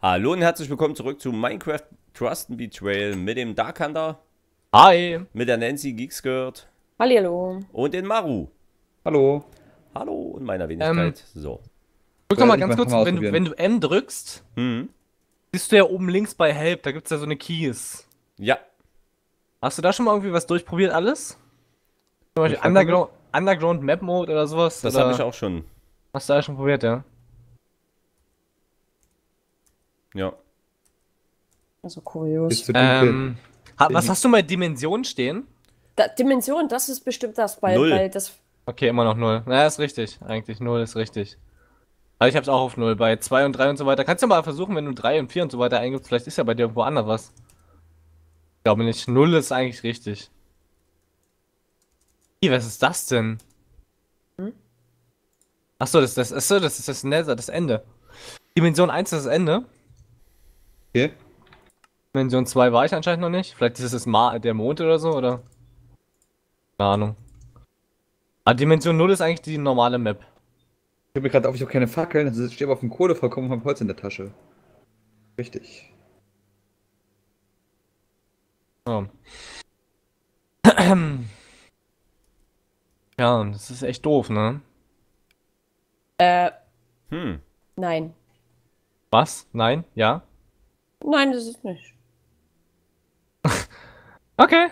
Hallo und herzlich willkommen zurück zu Minecraft Trust and Betrayal mit dem Dark Hunter, Hi. mit der Nancy Geekskirt Hallihallo. und den Maru. Hallo. Hallo und meiner Wenigkeit. so. Drück doch mal ganz kurz, mal wenn du, wenn du M drückst, Hm. siehst du ja oben links bei Help, da gibt's ja so eine Keys. Ja. Hast du da schon mal irgendwie was durchprobiert, alles? Zum Beispiel Underground, Underground Map Mode oder sowas? Das habe ich auch schon. Hast du da schon probiert, ja? Ja. Also kurios. Ähm, ha, was hast du bei Dimension stehen? Da, Dimension, das ist bestimmt das, weil, Null. weil das. Okay, immer noch 0. Na, ist richtig. Eigentlich 0 ist richtig. Also ich hab's auch auf 0. Bei 2 und 3 und so weiter. Kannst du mal versuchen, wenn du 3 und 4 und so weiter eingibst, vielleicht ist ja bei dir irgendwo anders was. Ich glaube nicht. 0 ist eigentlich richtig. Ih, was ist das denn? Hm? Achso, das, das, achso, das ist das Nether, das Ende. Dimension 1 ist das Ende. Okay. Dimension 2 war ich anscheinend noch nicht. Vielleicht ist es Ma der Mond oder so, oder? Keine Ahnung. Aber Dimension 0 ist eigentlich die normale Map. Ich habe mir gerade auf, ich habe keine Fackeln, also ich stehe auf dem Kohle vollkommen und habe Holz in der Tasche. Richtig. Ja. Ja, das ist echt doof, ne? Äh, Hm. nein. Was? Nein? Ja? Nein, das ist nicht. Okay.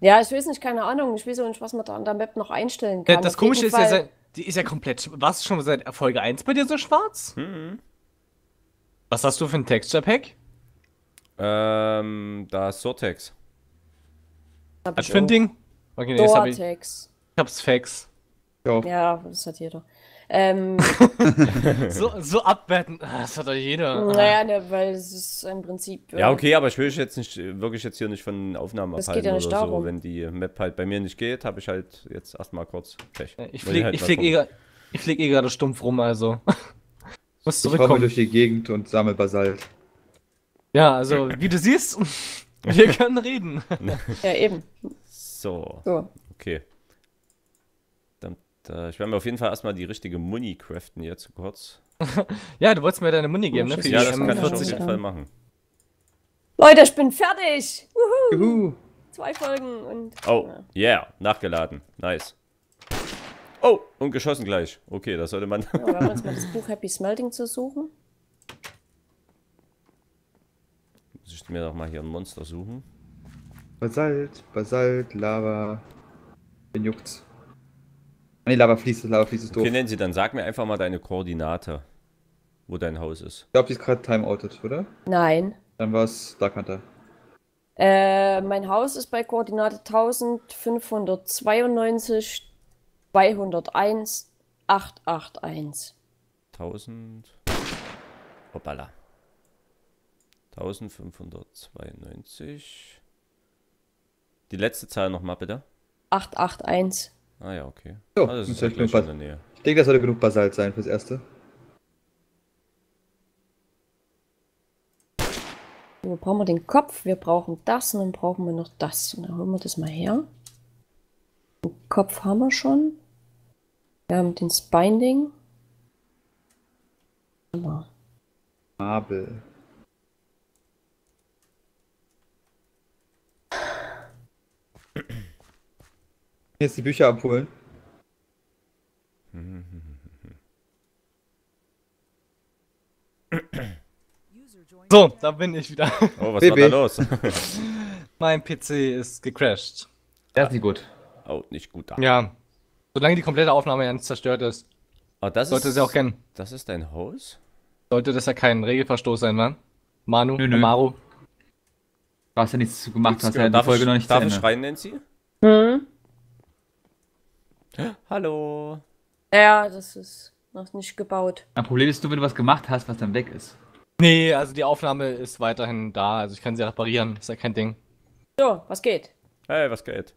Ja, ich weiß nicht, keine Ahnung. Ich weiß auch nicht, was man da an der Map noch einstellen kann. Ja, das Auf Komische ist ja, Fall- seit- die ist ja komplett. Warst du schon seit Folge 1 bei dir so schwarz? Hm. Was hast du für ein Texture Pack? Ähm, da ist Sortex. hab Was ich für ein. Ding? Okay, nee, das hab ich. Dortex. Ich hab's Fax. Ja, Ja, das hat jeder. Ähm, So, so abwerten. Ah, Das hat doch jeder. naja, ne, weil es ist im Prinzip. äh, Ja, okay, aber ich will jetzt nicht, äh, wirklich jetzt hier nicht von Aufnahmen Das abhalten geht ja nicht oder so. darum. Wenn die Map halt bei mir nicht geht, habe ich halt jetzt erstmal kurz Pech. Ich Weil flieg, halt ich flieg, eh, gra- ich flieg eh gerade stumpf rum, also. Muss ich komme zurückkommen. durch die Gegend und sammle Basalt. Ja, also, wie du siehst, wir können reden. Ja, eben. So, So. okay. Äh, ich werde mir auf jeden Fall erstmal die richtige Muni craften jetzt kurz. Ja, du wolltest mir deine Muni geben, ne? Ja, Für Ja, das M40 kann ich auf 40. jeden Fall machen. Leute, ich bin fertig! Wuhu! Juhu. Zwei Folgen und. Oh, Ja. yeah, nachgeladen. Nice. Oh, und geschossen gleich. Okay, das sollte man. Ja, wir haben uns mal das Buch Happy Smelting zu suchen. Muss ich mir doch mal hier ein Monster suchen. Basalt, Basalt, Lava. Den juckt's. Ah, nee, Lava fließt, Lava fließt ist doof. Okay, Nancy, dann sag mir einfach mal deine Koordinate, wo dein Haus ist. Ich glaube, die ist gerade timeoutet, oder? Nein. Dann war's Dark Hunter. Äh, mein Haus ist bei Koordinate 1592 201 881. 1000. Hoppala. 1592. Die letzte Zahl nochmal bitte. 881. Ah ja, okay. So, ah, das ist ja gleich genug in der Nähe. Ich denke, das sollte genug Basalt sein fürs Erste. Wo brauchen wir den Kopf? Wir brauchen das und dann brauchen wir noch das. Und dann holen wir das mal her. Den Kopf haben wir schon. Wir haben den Spinding. Aber Jetzt die Bücher abholen. So, da bin ich wieder. Oh, was Baby. war da los? mein PC ist gecrashed. Das ist nicht gut. oh, nicht gut da. Ja. Solange die komplette Aufnahme ja nicht zerstört ist, Oh, das sollte ist, sie auch kennen. Das ist dein Haus? Sollte das ja kein Regelverstoß sein, Mann. Manu, Nö, nö. Maru. Du hast ja nichts zu gemacht, hast ja die Folge ich, noch nicht darf ich schreien, Nancy? hm? Hallo. Ja, das ist noch nicht gebaut. Ein Problem ist nur, wenn du was gemacht hast, was dann weg ist. Nee, also die Aufnahme ist weiterhin da, also ich kann sie reparieren, ist ja kein Ding. So, was geht? Hey, was geht?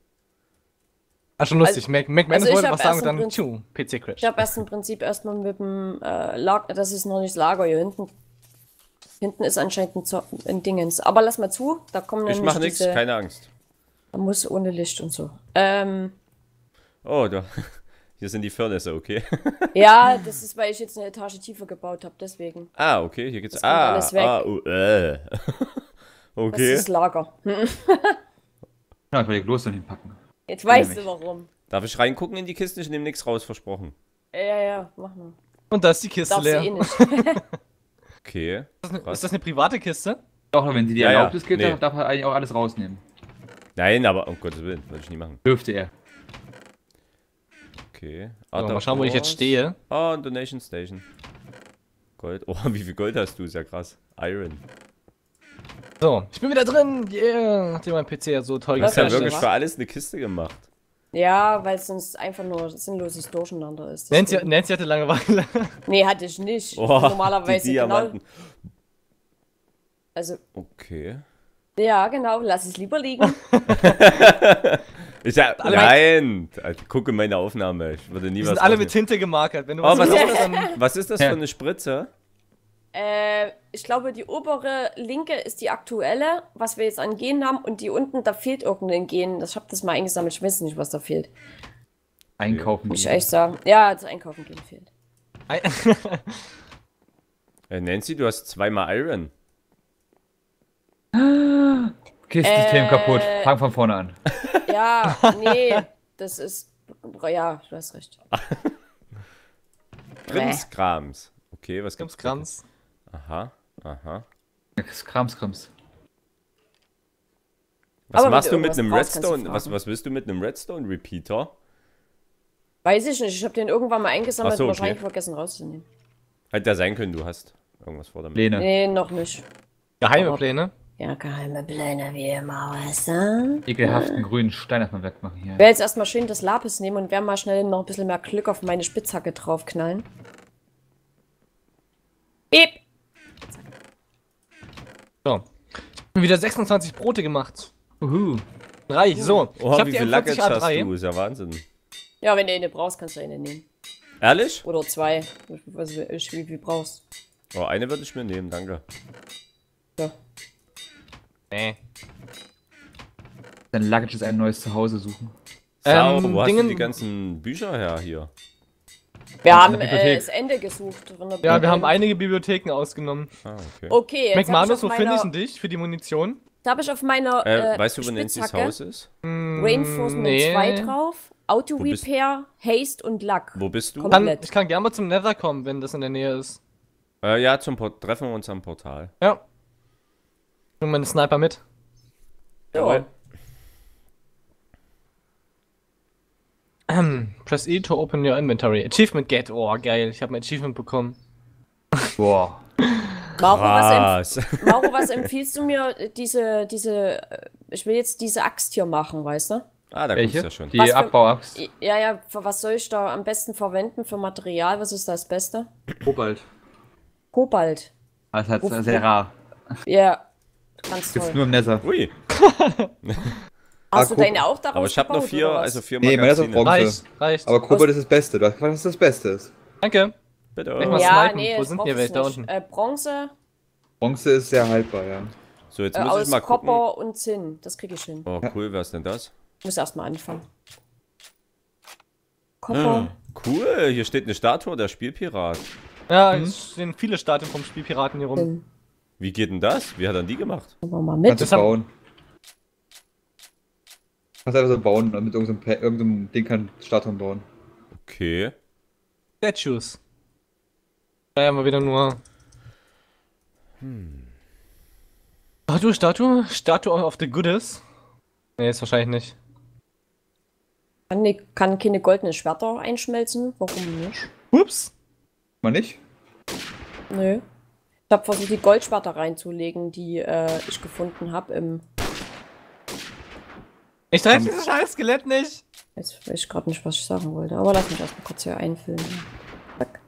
Ah, schon lustig. Mac, Mac also ich wollte was sagen erst und im dann Prinzip- tschu, PC crash. Ich habe erst im Prinzip erstmal mit dem äh, Lager, das ist noch nicht das Lager hier hinten. Hinten ist anscheinend ein, Zo ein Dingens. Aber lass mal zu, da kommen Ich nämlich mache nichts, keine Angst. Man muss ohne Licht und so. Ähm, Oh, du. Hier sind die Furnace, okay. Ja, das ist, weil ich jetzt eine Etage tiefer gebaut habe, deswegen. Ah, okay, hier geht's. Das Ah, alles weg. ah, oh, äh. Das okay. ist Lager. Ja, ich will die Kloster hinpacken. Jetzt weißt du warum. Darf ich reingucken in die Kiste? Ich nehme nichts raus, versprochen. Ja, ja, ja, mach mal. Und da ist die Kiste Darfst du leer. eh nicht. Okay. Ist das eine- ist das eine private Kiste? Auch wenn die dir ja, erlaubt ist, geht, nee. darf er eigentlich auch alles rausnehmen. Nein, aber um Gottes Willen, würde ich nie machen. Dürfte er. Okay. So, mal schauen, wo ich jetzt stehe. Oh, Donation Station. Gold. Oh, wie viel Gold hast du? Ist ja krass. Iron. So, ich bin wieder drin. Yeah. Nachdem mein PC ja so toll Du hast ja wirklich für alles eine Kiste gemacht. Ja, weil es sonst einfach nur sinnloses Durcheinander ist. Nancy, Nancy hatte Langeweile. Nee, hatte ich nicht. Oh, Normalerweise die genau. Diamanten. Also, Okay. ja, genau, lass es lieber liegen. Ich Alle nein. Gucke meine Aufnahme. Ich würde nie Die was sind alle mit rausnehmen. Tinte gemarkert. Wenn du Oh, was was ist das? dann Was ist das Ja. für eine Spritze? äh, ich glaube, die obere linke ist die aktuelle, was wir jetzt an Gen haben, und die unten, da fehlt irgendein Gen. Das- Ich habe das mal eingesammelt, ich weiß nicht, was da fehlt. Einkaufen. Muss ich gehen. echt sagen. Ja, das Einkaufen gehen fehlt. Äh, Nancy, du hast zweimal Iron. Kistensystem Äh, kaputt. Fang von vorne an. Ja, nee, das ist. Ja, du hast recht. Krimskrams. Okay, was gibt's? Krimskrams. Aha, aha. Krams, Krams. Was Aber machst du mit einem brauchst, Redstone? Was, was willst du mit einem Redstone Repeater? Weiß ich nicht, ich habe den irgendwann mal eingesammelt so, und okay. wahrscheinlich vergessen rauszunehmen. Hätte ja sein können, du hast irgendwas vor damit. Lene. Nee, noch nicht. Geheime Pläne. Ja, geheime Pläne wie immer, weißt du? Ekelhaften grünen Stein erstmal wegmachen hier. Ich werde jetzt erstmal schön das Lapis nehmen und werde mal schnell noch ein bisschen mehr Glück auf meine Spitzhacke draufknallen. Piep! So. Ich habe wieder 26 Brote gemacht. Uhu. Reich. So. Oh, ich habe wie viel Luggage M40 hast du? A3. Ist ja Wahnsinn. Ja, wenn du eine brauchst, kannst du eine nehmen. Ehrlich? Oder zwei. Was du wie viel brauchst. Oh, eine würde ich mir nehmen, danke. Ja. Nee. Dann Luggage ist ein neues Zuhause suchen. Sau, Ähm, wo hast du Dingen- die ganzen Bücher her hier? Wir haben äh, das Ende gesucht. von der Ja, wir haben einige Bibliotheken ausgenommen. Ah, okay. Okay, jetzt McManus, wo finde ich denn dich für die Munition? da hab ich auf meiner Äh, äh, weißt du, wo Nancy's Spitzhacke Haus ist? Reinforcement Nee. 2 drauf, Auto Repair, Haste und Lack. Wo bist du? Kann, ich kann gerne mal zum Nether kommen, wenn das in der Nähe ist. Äh, ja, zum Port treffen wir uns am Portal. Ja. Nimm meine Sniper mit. Ja. Ähm, Press E to open your inventory. Achievement get. Oh, geil. Ich habe ein Achievement bekommen. Boah. Mauro, was, Was? empf Mauro, was empfiehlst du mir, äh, diese, diese, äh, ich will jetzt diese Axt hier machen, weißt du? ah, da kommst du Welche? ja schon. Die Abbauaxt. Ja, ja, was soll ich da am besten verwenden für Material? Was ist das Beste? Kobalt. Kobalt. Das ist halt sehr rar. Ja, ganz Gibt's toll. nur im Nether. Ui, Hast du Ah, deine auch daraus aber ich habe noch gebaut, vier, also vier Nee, meiner ist auf Magazine. Bronze. Reicht, reicht. Aber Kobalt ist das Beste. Du hast gefragt, was das Beste ist. Danke. Bitte. Echt mal Ja, snipen. nee, Wo das sind die ich welche? Da unten. Äh, Bronze Bronze ist sehr haltbar, ja. So, jetzt äh, muss ich mal gucken. Copper und Zinn. Das kriege ich hin. Oh, cool, wer ist denn das? Ich muss erstmal anfangen. Copper. Cool, hier steht eine Statue, der Spielpirat. Ja, es sind viele Stadien vom Spielpiraten hier rum. Zinn. Wie geht denn das? Wie hat er die gemacht? Mal mit. Kannst du bauen. Kannst einfach so bauen und mit irgendeinem, irgendeinem Ding kann Statuen bauen. Okay. Statues. Da haben wir wieder nur. Statue, Statue? Statue of the Goodest? Nee, ist wahrscheinlich nicht. Kann, ne, kann keine goldenen Schwerter einschmelzen. Warum nicht? Ups. Mal nicht? Nö. Ich habe versucht, die Goldschwerter reinzulegen, die äh, ich gefunden habe im. Ich treffe dieses scheiß Skelett nicht. Jetzt weiß ich gerade nicht, was ich sagen wollte. Aber lass mich erstmal kurz hier einfüllen. Zack.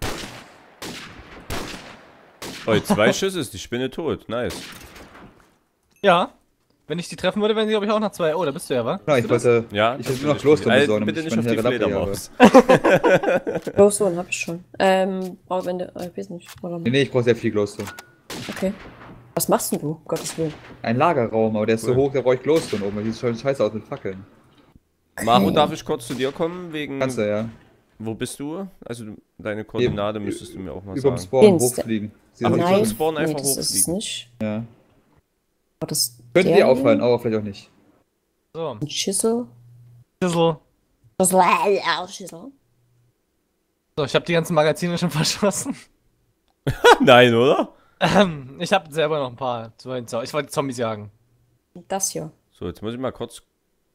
Oh, zwei Schüsse ist die Spinne tot. Nice. Ja. Wenn ich die treffen würde, wären sie, glaube ich, auch noch zwei. Oh, da bist du ja, wa? Ja, ich wollte. Ja, Ich das will nur noch besorgen, Äh, Bitte nicht ich auf die Fledermaus. Glowstone habe ich schon. Ähm, brauche wenn du. äh, Ich weiß nicht. Oder, Nee, nee, ich brauche sehr viel Glowstone. okay. Was machst denn du? um Gottes Willen. Ein Lagerraum, aber der ist so Cool. hoch, da brauche ich Glowstone oben. weil Sieht schon scheiße aus mit Fackeln. Maro, darf ich kurz zu dir kommen? Wegen. Kannst du ja. wo bist du? Also du- deine Koordinate müsstest du mir auch mal Über dem sagen. Spawn Insta- hochfliegen. Sie sehen Nein. Spawn einfach das ist es hochfliegen. nicht. Ja. War das Könnte dir auffallen, aber vielleicht auch nicht. So, Ein Schüssel? Schüssel. Schüssel, Schüssel. So, ich habe die ganzen Magazine schon verschossen. Nein, oder? Ähm, ich habe selber noch ein paar. Ich wollte Zombies jagen. Das hier. So, jetzt muss ich mal kurz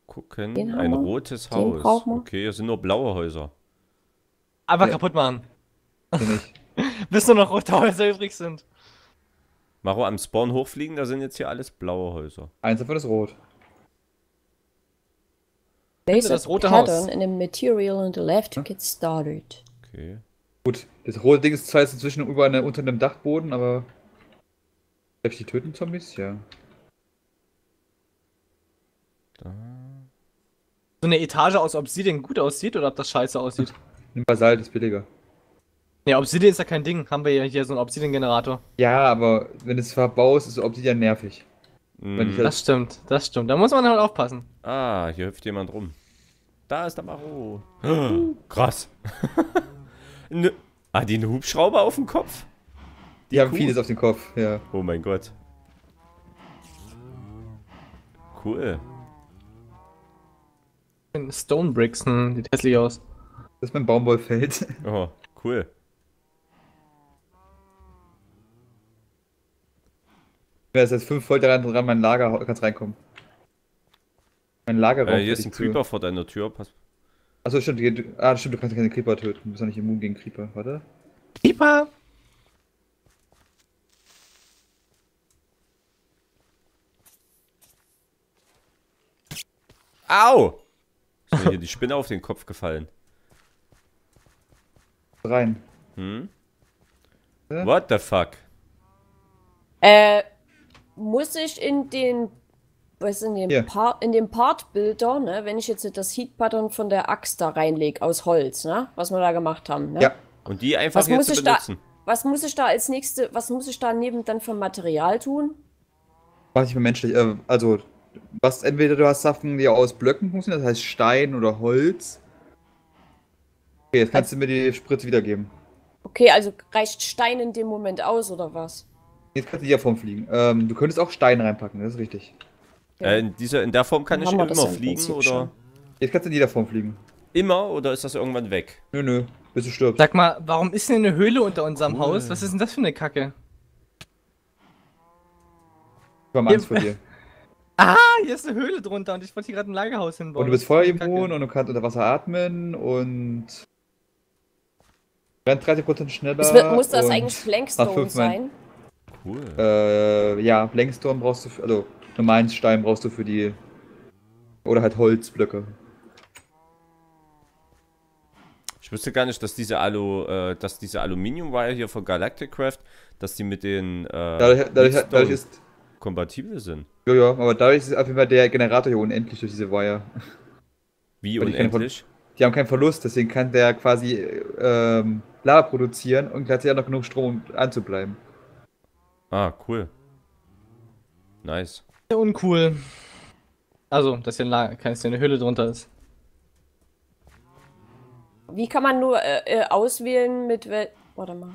gucken. Den haben Ein wir. rotes Den Haus. brauchen wir. Okay, hier sind nur blaue Häuser. Einfach Ja. kaputt machen. Bis nur noch rote Häuser übrig sind. Maro am Spawn hochfliegen, da sind jetzt hier alles blaue Häuser. Eins davon ist rot. There's das rote pattern Haus. in the material on the left to get started. Okay. Gut, das rote Ding ist zwar jetzt inzwischen über eine, unter einem Dachboden, aber. Darf ich die töten, Zombies? Ja. Da. So eine Etage aus Obsidian gut aussieht oder ob das scheiße aussieht. Nimm Basalt, ist billiger. Ne, Obsidian ist ja kein Ding. Haben wir ja hier so einen Obsidian-Generator. Ja, aber wenn du es verbaust, ist Obsidian nervig. Mm. Das stimmt, das stimmt. Da muss man halt aufpassen. Ah, hier hüpft jemand rum. Da ist der Maro. Krass. ne. Ah, die einen Hubschrauber auf dem Kopf? Die haben Kuh? vieles auf dem Kopf, ja. Oh mein Gott. Cool. Stone Bricks, hm, sieht hässlich aus. Das ist mein Baumwollfeld. Oh, cool. Da ist jetzt 5 Volt dran, dran, mein Lager, kannst reinkommen. Mein Lagerraum. Äh, hier ist ein Creeper vor deiner Tür. Pass. Achso, stimmt, du, ah, stimmt, du kannst keine Creeper töten. Du bist ja nicht immun gegen Creeper, warte. Keeper! Au! Ist mir hier die Spinne auf den Kopf gefallen. Rein. Hm? What the fuck? Äh, muss ich in den, was in dem Hier. Part, in dem Part-Bilder, ne, wenn ich jetzt das Heat-Pattern von der Axt da reinlege aus Holz, ne, was wir da gemacht haben, ne? Ja. Und die einfach Was hier muss zu ich da, benutzen. was muss ich da als nächste, was muss ich da neben dann für Material tun? Mach ich mir menschlich. Äh, also, was entweder du hast Sachen, die aus Blöcken funktionieren, das heißt Stein oder Holz. Okay, jetzt kannst du mir die Spritze wiedergeben. Okay, also reicht Stein in dem Moment aus, oder was? Jetzt kannst du in der Form fliegen. Ähm, du könntest auch Stein reinpacken, das ist richtig. Äh, in, dieser, in der Form kann Dann ich immer ja fliegen oder schon. Jetzt kannst du in jeder Form fliegen. immer oder ist das irgendwann weg? Nö, nö, bis du stirbst. Sag mal, warum ist denn eine Höhle unter unserem Cool. Haus? Was ist denn das für eine Kacke? Ich hab Angst vor dir. Ah, hier ist eine Höhle drunter und ich wollte hier gerade ein Lagerhaus hinbauen. Und du bist ist feuerimmun und du kannst unter Wasser atmen und. Rennt 30% schneller. Wird, muss das eigentlich fünfmal. sein? Cool. Äh, ja, Blankstorm brauchst du, für, also normalen Stein brauchst du für die. Oder halt Holzblöcke. Ich wusste gar nicht, dass diese Alu, äh, dass diese Aluminium-Wire hier von Galactic Craft, dass die mit den äh, Dadurch, dadurch, dadurch ist. kompatibel sind. Ja, ja, aber dadurch ist auf jeden Fall der Generator hier unendlich durch diese Wire. Wie Weil unendlich? Die haben keinen Verlust, deswegen kann der quasi ähm, Lava produzieren und gleichzeitig auch noch genug Strom, um anzubleiben. Ah, cool. Nice. Ja, uncool. Also, dass hier, ein dass hier eine Höhle drunter ist. Wie kann man nur äh, äh, auswählen, mit wel... Warte mal.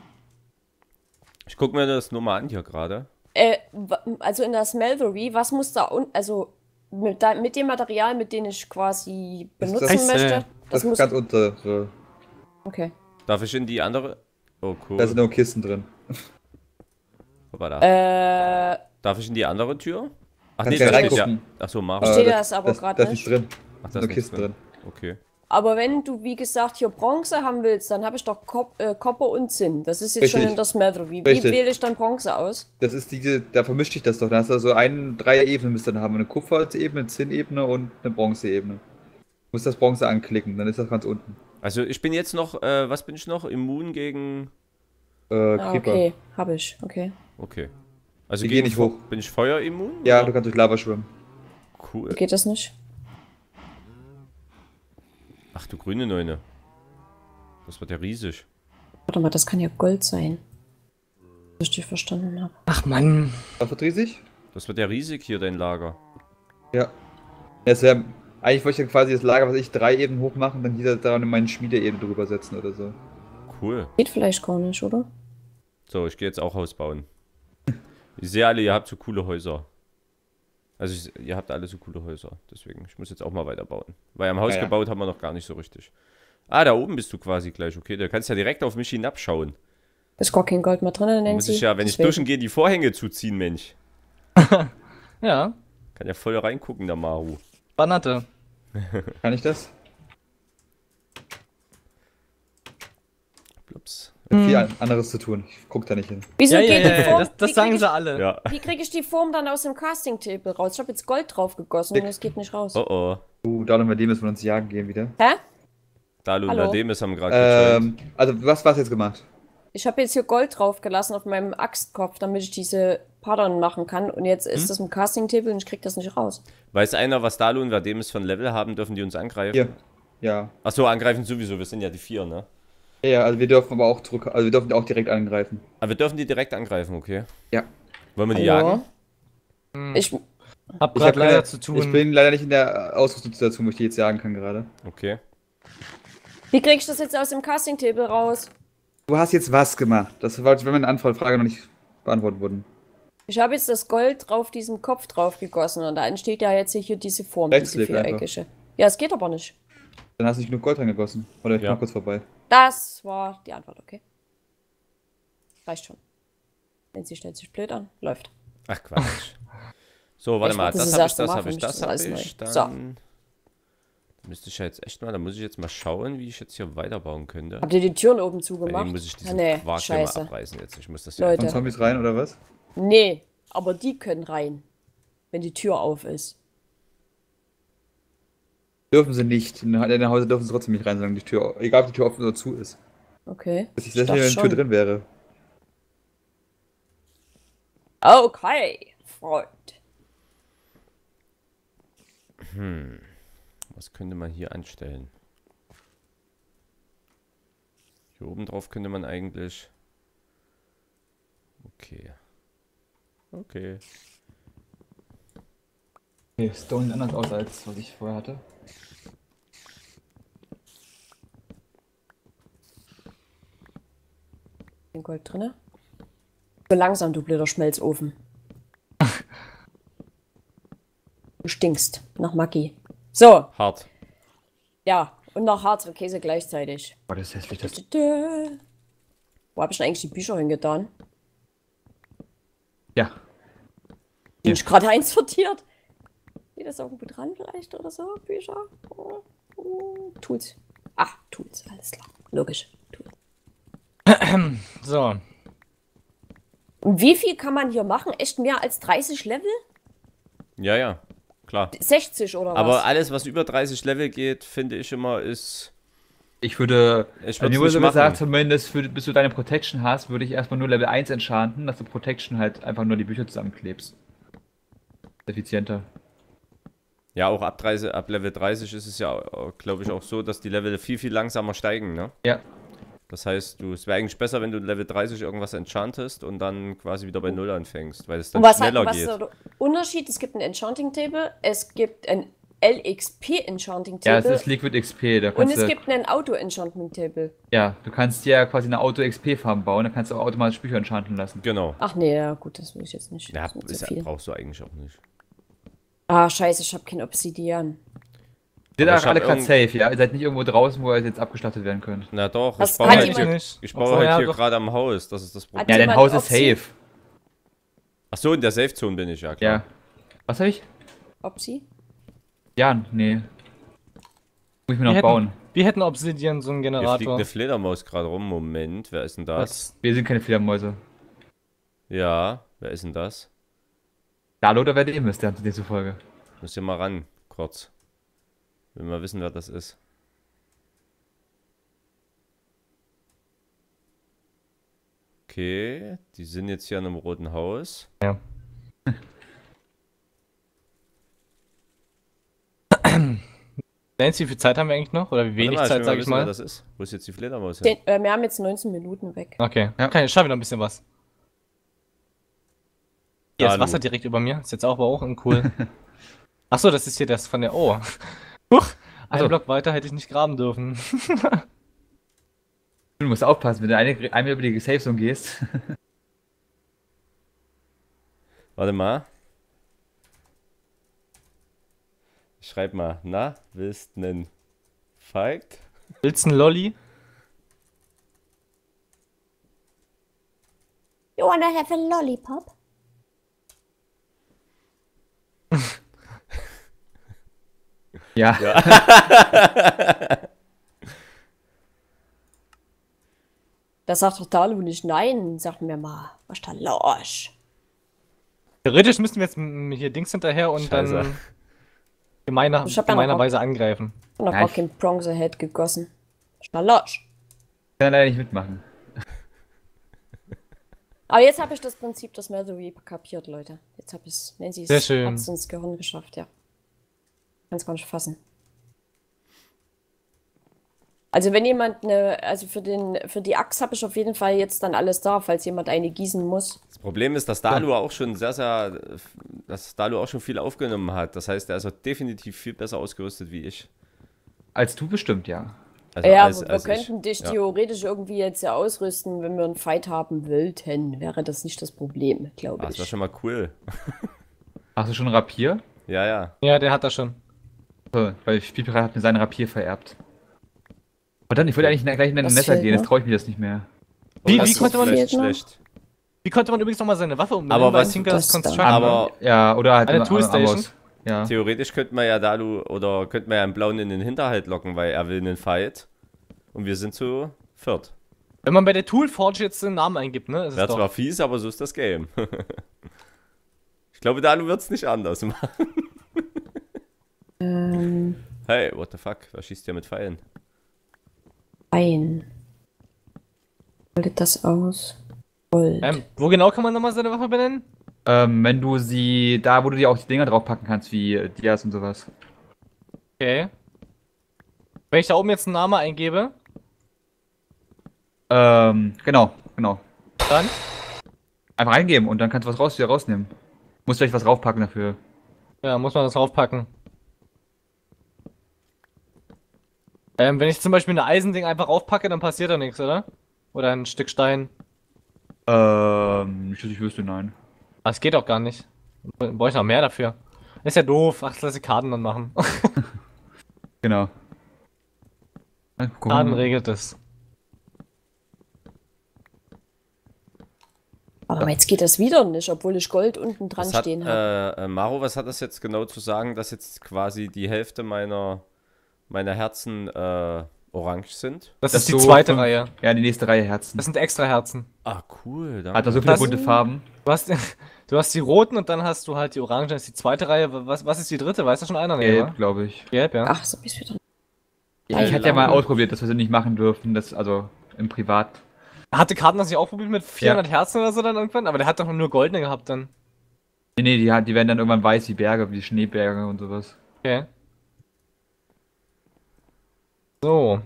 Ich gucke mir das nur mal an hier gerade. Äh, also in der Smeltery, was muss da un also mit, da, mit dem Material, mit dem ich quasi benutzen das- möchte? äh, Das, Das muss. ist ganz untere. Okay. Darf ich in die andere? Oh, cool. Da sind nur Kisten drin. Hoppala. Äh, Darf ich in die andere Tür? Ach nee, da steht ja. reingucken. Achso, Maro. Steht das aber das, grad das ist nicht? drin. Ach, Da ist nichts Kisten drin. Okay. aber wenn du, wie gesagt, hier Bronze haben willst, dann habe ich doch Kop äh, Kopper und Zinn. Das ist jetzt schon Richtig. in der Smeltery. Wie Richtig. wähle ich dann Bronze aus? Das ist diese, da vermischt sich das doch. Da hast du so ein, drei Ebenen müsst ihr dann haben. Eine Kupferebene, eine Zinnebene und eine Bronzeebene. Du musst das Bronze anklicken, dann ist das ganz unten. Also ich bin jetzt noch, äh, was bin ich noch? Immun gegen. Äh, Ah, Creeper. okay, habe ich. Okay. Okay. Also Die gehen nicht hoch. Bin ich Feuerimmun? Ja, oder? du kannst durch Lava schwimmen. Cool. Geht das nicht? Ach du grüne Neune. Das wird ja riesig. Warte mal, das kann ja Gold sein. Was ich dich verstanden habe. Ach Mann. Was wird riesig? Das wird ja riesig hier, dein Lager. Ja. Es wäre Eigentlich wollte ich dann quasi das Lager, was ich drei Ebenen hoch machen, dann dieser da in meine Schmiedeebene drüber setzen oder so. Cool. Geht vielleicht gar nicht, oder? So, ich gehe jetzt auch Haus bauen. Ich sehe alle, ihr habt so coole Häuser. Also ich, ihr habt alle so coole Häuser. Deswegen, ich muss jetzt auch mal weiterbauen. Weil am Haus Ja, ja. gebaut haben wir noch gar nicht so richtig. Ah, da oben bist du quasi gleich. Okay, da kannst ja direkt auf mich hinabschauen. Ist gar kein Gold mehr drin, Nancy. muss ich ja, wenn ich duschen gehe, die Vorhänge zuziehen, Mensch. Ja, Kann ja voll reingucken, der Maru. Banate. Kann ich das? Plups. Hm. viel an- anderes zu tun. Ich guck da nicht hin. Wieso Ja, geht ja, die Form? das, das sagen sie alle. Ja. Wie kriege ich die Form dann aus dem Casting-Table raus? Ich habe jetzt Gold drauf gegossen und es geht nicht raus. Oh oh. Uh, da mit dem müssen wir uns jagen gehen wieder. Hä? Dalu und Hallo? Nademis haben gerade. Ähm, also was war's jetzt gemacht? Ich habe jetzt hier Gold drauf gelassen auf meinem Axtkopf, damit ich diese Pattern machen kann. Und jetzt Hm? ist das ein Casting-Table und ich krieg das nicht raus. Weiß einer, was Dalu und Nademis von Level haben? Dürfen die uns angreifen? Hier. Ja. Achso, angreifen sowieso. Wir sind ja die vier, ne? Ja, also wir dürfen aber auch zurück, also wir dürfen auch direkt angreifen. Aber wir dürfen die direkt angreifen, okay? Ja. Wollen wir die jagen? Ich, Hab Ich, hab leider leider, zu tun. ich bin leider nicht in der Ausrüstungssituation, wo ich die jetzt jagen kann gerade. Okay. wie krieg ich das jetzt aus dem Casting-Table raus? Du hast jetzt was gemacht? Das war, wenn meine Anfrage noch nicht beantwortet wurden. Ich habe jetzt das Gold drauf diesem Kopf drauf gegossen und da entsteht ja jetzt hier diese Form, diese Rechtsklick einfach. viereckige. Ja, es geht aber nicht. Dann hast du nicht genug Gold reingegossen. Oder ich Ja. mach kurz vorbei. Das war die Antwort, okay. Reicht schon. Wenn sie stellt sich blöd an, läuft. Ach Quatsch. So, warte Ich mal, das habe ich, das habe ich, das habe ich. Dann müsste ich ja jetzt echt mal, da muss ich jetzt mal schauen, wie ich jetzt hier weiterbauen könnte. Habt ihr die Türen oben zugemacht? dem muss ich Ah, diesen nee, Quark hier mal abreißen jetzt. Ich muss das ja Leute. Kommen Zombies rein oder was? Nee, aber die können rein, wenn die Tür auf ist. Dürfen sie nicht. In dein Hause dürfen sie trotzdem nicht rein, solange die Tür, egal ob die Tür offen oder zu ist. Okay. Bis ich Ich selbst wenn eine Tür drin wäre. Okay, Freund. Was könnte man hier anstellen? Hier oben drauf könnte man eigentlich. Okay. Okay. Okay, Stone sieht anders aus, als was ich vorher hatte. Den Gold drinne. So langsam, du blöder Schmelzofen. Du stinkst nach Maggi. So, Hart. ja, und nach harter Käse gleichzeitig. Boah, das ist hässlich. Das. Wo habe ich denn eigentlich die Bücher hingetan? ja. Bin ich gerade eins sortiert? Steht das irgendwo dran vielleicht oder so? Bücher? Oh, oh, Tools. Ah, Tools, alles klar. Logisch. Tools. So. Und wie viel kann man hier machen? Echt mehr als 30 Level? Ja, ja. Klar. 60 oder Aber was? alles, was über 30 Level geht, finde ich immer, ist. Ich würde, Ich also mir wurde gesagt, zumindest für, bis du deine Protection hast, würde ich erstmal nur Level 1 enchanten, dass du Protection halt einfach nur die Bücher zusammenklebst. Effizienter. Ja, auch ab, 30, ab Level 30 ist es ja, glaube ich, auch so, dass die Level viel, viel langsamer steigen, ne? Ja. Das heißt, du, es wäre eigentlich besser, wenn du Level 30 irgendwas enchantest und dann quasi wieder bei Null anfängst, weil es dann was, hat, schneller was geht. ist der Unterschied? Es gibt ein Enchanting Table, es gibt ein LXP Enchanting Ja, es Table ist Liquid XP, da und es du, gibt ein Auto Enchanting Table. ja, du kannst ja quasi eine Auto-XP-Farm bauen, dann kannst du auch automatisch Bücher enchanten lassen. Genau. Ach nee, ja gut, das will ich jetzt nicht. Ja, das ist ist ja, brauchst du eigentlich auch nicht. Ah, scheiße, ich habe kein Obsidian. Seid auch ich alle gerade safe, ja? Ihr seid nicht irgendwo draußen, wo ihr jetzt abgestattet werden könnt. Na doch, ich baue hat halt hier, nicht. ich baue halt ja, hier gerade am Haus, das ist das Problem. Hat Ja, dein Haus ist safe. Achso, in der Safe-Zone bin ich, ja klar. Ja. Was hab ich? Obsi? Ja, nee. Muss ich mir Wir noch hätten, bauen. wir hätten Obsidian, so einen Hier fliegt Generator. eine Fledermaus gerade rum. Moment, wer ist denn das? Was? Wir sind keine Fledermäuse. Ja, wer ist denn das? Dalo oder wer dem ist, der diese Folge. Muss hier mal ran, kurz. Will mal wissen, wer das ist. Okay, die sind jetzt hier an einem roten Haus. Ja. Nancy, wie viel Zeit haben wir eigentlich noch? Oder wie wenig Warte Zeit, sag mal ich wissen, wer mal? das ist. Wo ist jetzt die Fledermaus hin? Den, äh, wir haben jetzt 19 Minuten weg. Okay, Ja. okay, ich schaffe noch ein bisschen was. Hier ist. Wasser direkt über mir. Ist jetzt auch aber auch ein cool. Achso, das ist hier das von der. Oh. Huch, einen Also. Block weiter hätte ich nicht graben dürfen. Du musst aufpassen, wenn du eine, einmal über die Safe Zone gehst. Warte mal. Ich schreib mal, na, willst nen Fight? Willst du einen Lolli? You wanna have a lollipop? Ja. Da sagt doch Dalu nicht nein. Sag mir mal, was ist da los? Theoretisch müssten wir jetzt hier Dings hinterher und Scheiße. dann gemeiner, Ich hab ja noch gemeinerweise angreifen. Und noch Ja, gar ich- kein Bronzehead gegossen. Was ist da los? Kann leider nicht mitmachen. Aber jetzt habe ich das Prinzip des Melody kapiert, Leute. Jetzt habe ich es. Nancy Sehr schön. ins Gehirn geschafft, ja. Kann's gar nicht fassen. Also wenn jemand eine, also für den, für die Axt habe ich auf jeden Fall jetzt dann alles da, falls jemand eine gießen muss. Das Problem ist, dass Dalu auch schon sehr, sehr, dass Dalu auch schon viel aufgenommen hat. Das heißt, er ist auch definitiv viel besser ausgerüstet wie ich. Als du bestimmt, ja. Also ja, als- aber wir als ich. könnten dich Ja. theoretisch irgendwie jetzt ja ausrüsten, wenn wir einen Fight haben wollten. Wäre das nicht das Problem, glaube Ah, das war ich. schon mal cool. Hast du schon ein Rapier? Ja, ja. Ja, der hat das schon. So, weil Spielpirat hat mir seinen Rapier vererbt. Verdammt, ich wollte eigentlich gleich in Nether fehlt gehen, jetzt traue ich mir das nicht mehr. Wie, das wie ist konnte man Schlecht, schlecht. Wie konnte man übrigens nochmal seine Waffe umbenennen? Aber was- Tinker's Construction? Aber Ja, oder halt Eine immer- Toolstation? Ja. theoretisch könnte man ja Dalu oder könnte man ja einen Blauen in den Hinterhalt locken, weil er will einen Fight. Und wir sind zu viert. Wenn man bei der Toolforge jetzt den Namen eingibt, ne? Ist es Wäre zwar fies, aber so ist das Game. ich glaube, Dalu wird es nicht anders machen. Ähm, Hey, what the fuck? Was schießt der mit Pfeilen? ein. Wollte das aus? Gold. Ähm, wo genau kann man nochmal seine Waffe benennen? Ähm, wenn du sie, da wo du dir auch die Dinger draufpacken kannst, wie äh, Dias und sowas. Okay. Wenn ich da oben jetzt einen Namen eingebe, Ähm, genau, genau. dann. Einfach eingeben und dann kannst du was raus, wieder rausnehmen. Musst vielleicht was draufpacken dafür. Ja, muss man das draufpacken. Ähm, wenn ich zum Beispiel ein Eisending einfach aufpacke, dann passiert da nichts, oder? Oder ein Stück Stein. Ähm, dass ich wüsste, nein. Ah, Das geht auch gar nicht. Brauche ich noch mehr dafür. Ist ja doof. Ach, lass die Karten dann machen. Genau. Karten regelt das. Aber jetzt geht das wieder nicht, obwohl ich Gold unten dran Was hat, stehen habe. äh, äh, Maro, was hat das jetzt genau zu sagen, dass jetzt quasi die Hälfte meiner, meiner Herzen äh, orange sind? Das, Das ist die so zweite fünf- Reihe. Ja, die nächste Reihe Herzen. Das sind extra Herzen. Ah, cool. Hat da so viele Das- bunte Farben. Du hast, du hast die roten und dann hast du halt die orangen. Das ist die zweite Reihe. Was, was ist die dritte? Weiß das schon einer? Gelb, glaube ich. Gelb, ja. Ach, so bist du wieder. Ja, ich hatte ja mal ausprobiert, dass wir sie nicht machen dürfen. Das, also im Privat. Hatte Karten das nicht auch probiert mit 400 Herzen oder so dann irgendwann? Aber der hat doch nur goldene gehabt dann. Nee, nee, die, hat- die werden dann irgendwann weiß wie Berge, wie Schneeberge und sowas. Okay. So.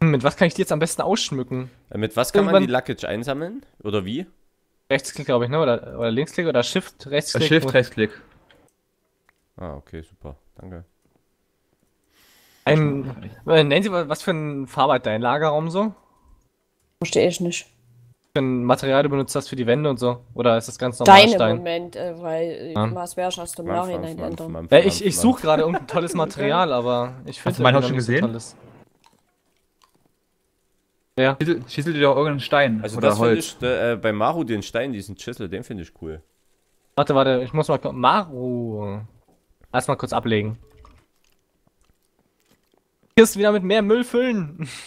Hm, Mit was kann ich die jetzt am besten ausschmücken? Äh, mit was kann man Irgendwann- die Luggage einsammeln? Oder wie? Rechtsklick, glaube ich, ne? Oder, oder Linksklick oder Shift, Rechtsklick. Shift, Rechtsklick. Ah, okay, super. Danke. Ein, äh, nennen Sie mal, was für ein Farbe hat dein Lagerraum so? Verstehe ich nicht. Für ein Material du benutzt hast für die Wände und so? Oder ist das ganz normal Dein im Stein? Moment, äh, weil äh, Ja. was wärst hast du im Nachhinein ändern. Mampf, ich ich suche gerade irgendein tolles Material, aber ich finde Hast du schon gesehen? nicht so tolles. Ja, Schießel, dir doch irgendeinen Stein Also oder das Holz. ich, äh, bei Maru den Stein, diesen Chisel, den finde ich cool. warte, warte, ich muss mal. Maru. Lass mal kurz ablegen. Kiste wieder mit mehr Müll füllen.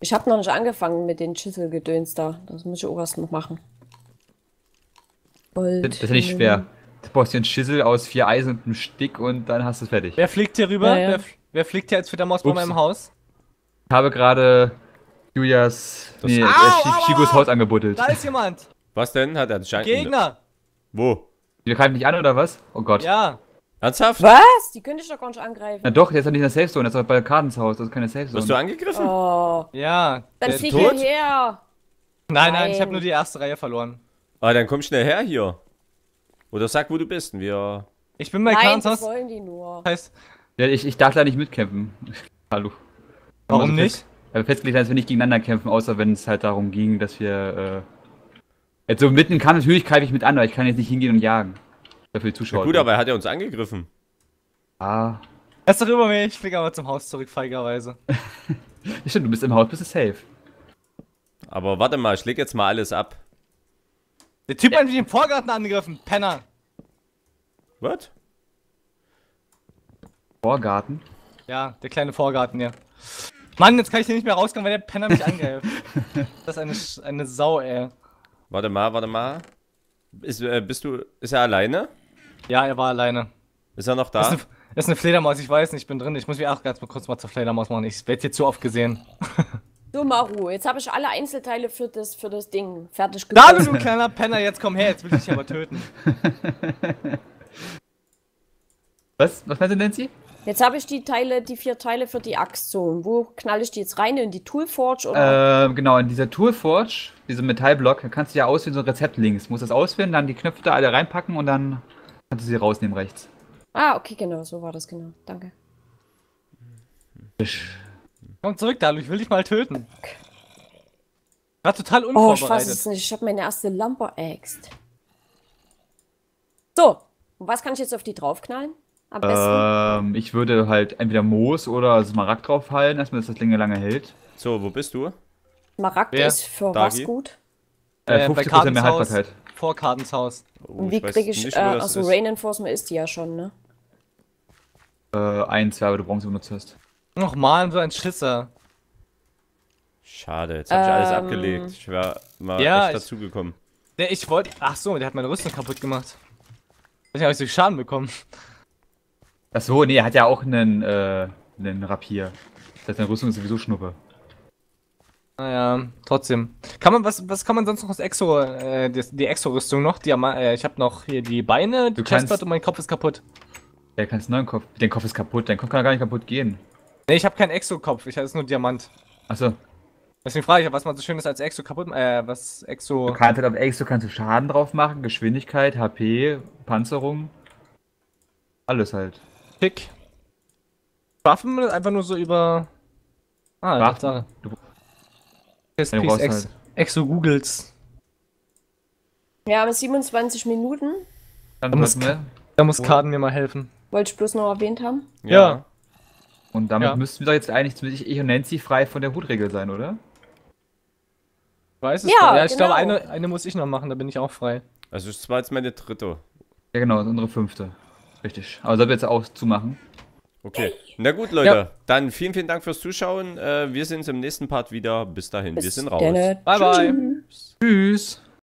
Ich habe noch nicht angefangen mit den Chisel-Gedöns da. Das muss ich auch erst noch machen. Gold. Das ist ja nicht schwer. Du brauchst dir einen Schissel aus vier Eisen und einem Stick und dann hast du es fertig. Wer fliegt hier rüber? Ja, ja. Wer, wer fliegt hier als Fledermaus bei meinem Haus? Ich habe gerade Julias, Das- nee, Au, äh, au, Chigos au. Haus angebuddelt. Da ist jemand! Was denn? Hat er den Stein? Gegner! Wo? Die greifen mich an oder was? Oh Gott. Ja! Ernsthaft? Was? Die könnte ich doch gar nicht angreifen. Na doch, der ist doch nicht in der Safe Zone, der ist doch bei Kardens Haus, das ist keine Safe Wirst du Zone. angegriffen? Oh, Ja! dann flieg tot? hierher. nein, nein, ich Nein. habe nur die erste Reihe verloren. Ah, dann komm schnell her hier. Oder sag, wo du bist. und Wir. Ich bin bei Nein, das Haus. wollen die nur. Heißt, Ja, ich, ich darf da nicht mitkämpfen. Hallo. warum Also nicht? fest- Weil festgelegt, dass wir nicht gegeneinander kämpfen, außer wenn es halt darum ging, dass wir. Äh, jetzt so mitten im Kampf, natürlich greife ich mit an, aber ich kann jetzt nicht hingehen und jagen. Die Ja, Zuschauer. gut, aber er hat ja uns angegriffen. Ah. Lass doch über mich, ich fliege aber zum Haus zurück, feigerweise. Stimmt, du bist im Haus, bist du safe. Aber warte mal, ich leg jetzt mal alles ab. Der Typ hat mich im Vorgarten angegriffen, Penner. Was? Vorgarten. Ja, der kleine Vorgarten, ja. Mann, jetzt kann ich hier nicht mehr rauskommen, weil der Penner mich angreift. Das ist eine, Sch- eine Sau, ey. Warte mal, warte mal. Ist, äh, bist du. Ist er alleine? Ja, er war alleine. Ist er noch da? ist, eine, das ist eine Fledermaus, ich weiß nicht, ich bin drin. Ich muss mich auch ganz mal kurz mal zur Fledermaus machen. Ich werde hier zu oft gesehen. So, Maru, jetzt habe ich alle Einzelteile für das, für das Ding fertig Da, gebaut. du kleiner Penner, jetzt komm her, jetzt will ich dich aber töten. Was? Was meinst du, Nancy? Jetzt habe ich die Teile, die vier Teile für die Axt so. Wo knall ich die jetzt rein? In die Toolforge oder? Ähm, genau, in dieser Toolforge, diesem Metallblock, da kannst du ja auswählen, so ein Rezept links. Du musst das auswählen, dann die Knöpfe da alle reinpacken und dann kannst du sie rausnehmen rechts. Ah, okay, genau, so war das genau. Danke. Komm zurück, Dalu, ich will dich mal töten. War total Oh, ich weiß unvorbereitet. es nicht. Ich habe meine erste Lumber Axt. So, was kann ich jetzt auf die draufknallen? Am besten. Ähm, ich würde halt entweder Moos oder Smaragd draufhalten, erstmal, dass das Länge lange hält. So, wo bist du? Smaragd ist für Dagi? was gut? Äh, Äh, bei 50% mehr Kartens Haus. Haltbarkeit. Vor Kartens Haus. Oh, Und wie weiß kriege ich, nicht, äh, also ist. Rain Enforcement ist die ja schon, ne? Äh, eins, ja, weil du Bronze benutzt hast. Noch mal so ein Schisser. Schade, jetzt habe ich alles Ähm, abgelegt. Ich wäre mal ja, echt ich- dazugekommen. Der, ich wollte. Ach so, der hat meine Rüstung kaputt gemacht. Deswegen habe ich so Schaden bekommen. Ach so, nee, er hat ja auch einen, äh, einen Rapier. Das heißt, seine Rüstung ist sowieso Schnuppe. Naja, trotzdem. Kann man, was, was kann man sonst noch aus Exo, äh, die, die Exo-Rüstung noch? Die, äh, ich habe noch hier die Beine, die Chestplate und mein Kopf ist kaputt. Ja, kannst einen neuen Kopf. Dein Kopf ist kaputt, dein Kopf kann gar nicht kaputt gehen. Ne, ich habe keinen Exo-Kopf, ich habe nur Diamant. Achso, Deswegen frage ich, was man so schönes als Exo kaputt, äh, was Exo. du kannst halt auf Exo kannst du Schaden drauf machen, Geschwindigkeit, HP, Panzerung. Alles halt. Pick. Waffen einfach nur so über. Ah, Waffen? Tatsache. Du- Jetzt Ja, du Ex halt- Exo Googles. Wir haben 27 Minuten. Dann Da muss, wir. da muss Karten mir mal helfen. Wollte ich bloß noch erwähnt haben. Ja. Und damit Ja. müssten wir doch jetzt eigentlich zumindest ich und Nancy frei von der Hutregel sein, oder? Weiß es Ja, ja ich genau. glaube, eine, eine muss ich noch machen, da bin ich auch frei. Also, es war jetzt meine dritte. Ja, genau, das ist unsere fünfte. Richtig. Aber sollten wir jetzt auch zumachen? Okay. Na gut, Leute. Dann vielen, vielen Dank fürs Zuschauen. Äh, wir sehen uns im nächsten Part wieder. Bis dahin, wir Bis sind raus. denne. Bye, bye. Tschüss. Tschüss.